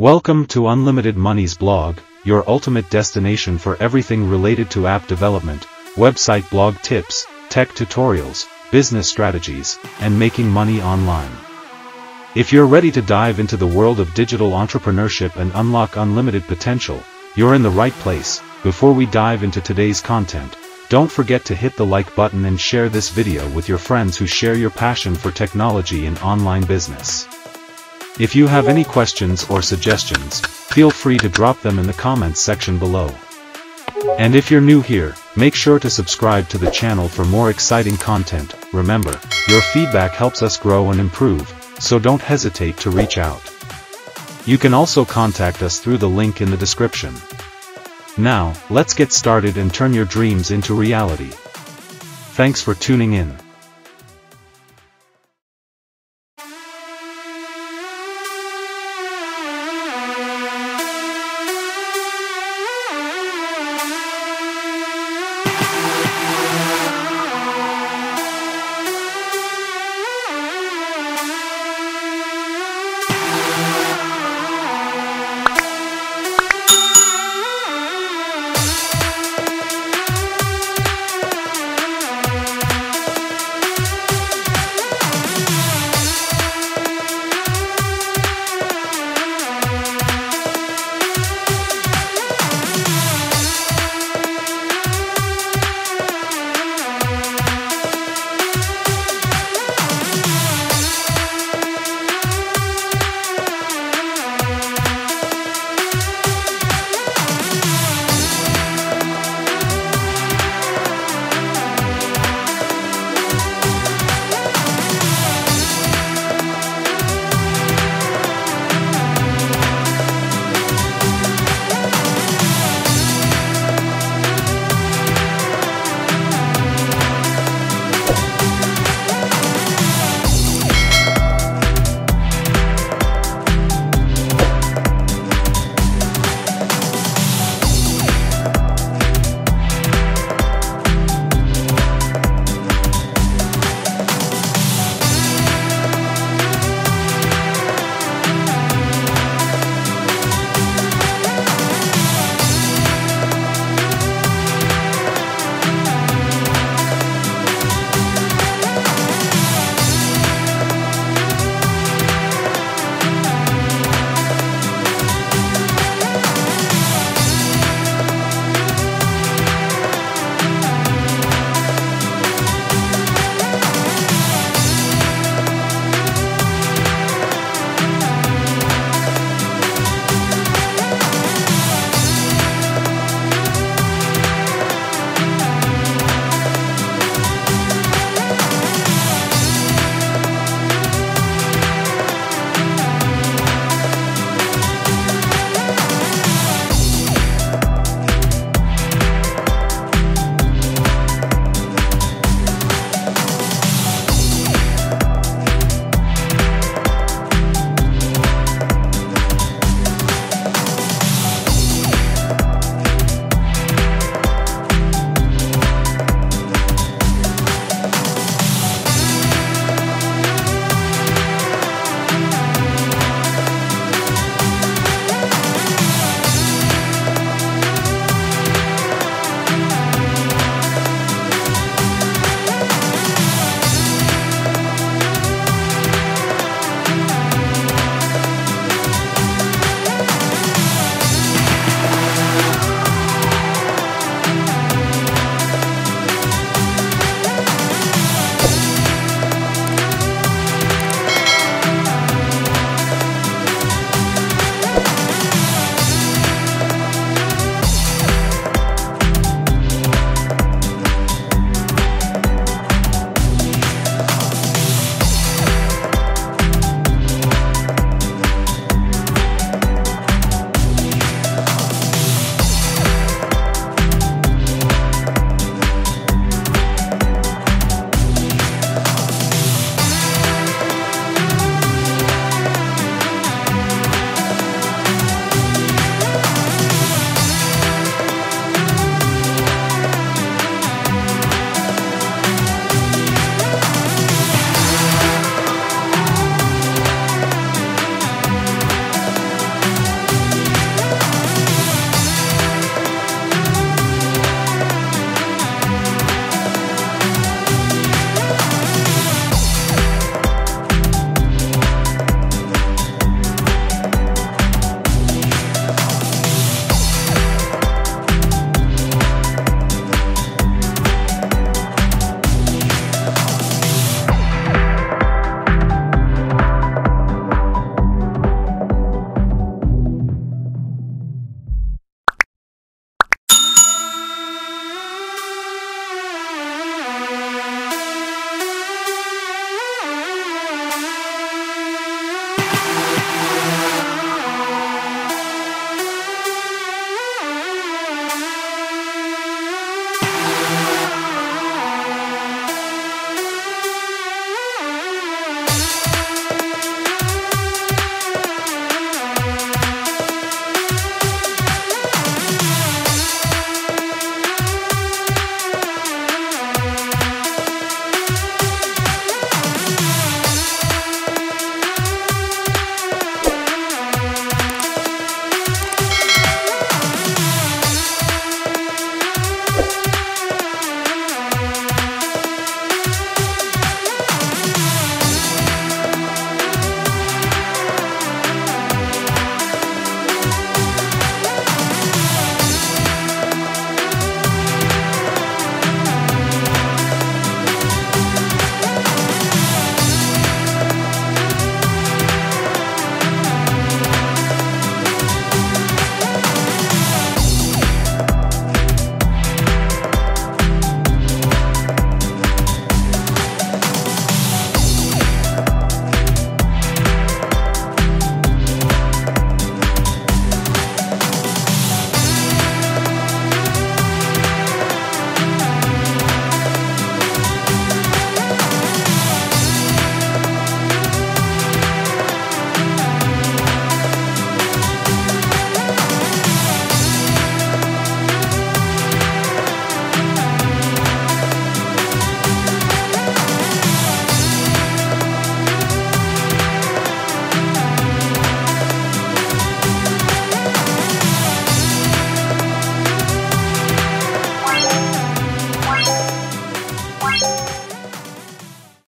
Welcome to Unlimited Monies blog, your ultimate destination for everything related to app development, website blog tips, tech tutorials, business strategies, and making money online. If you're ready to dive into the world of digital entrepreneurship and unlock unlimited potential, you're in the right place. Before we dive into today's content, don't forget to hit the like button and share this video with your friends who share your passion for technology and online business. If you have any questions or suggestions, feel free to drop them in the comments section below. And if you're new here, make sure to subscribe to the channel for more exciting content. Remember, your feedback helps us grow and improve, so don't hesitate to reach out. You can also contact us through the link in the description. Now, let's get started and turn your dreams into reality. Thanks for tuning in.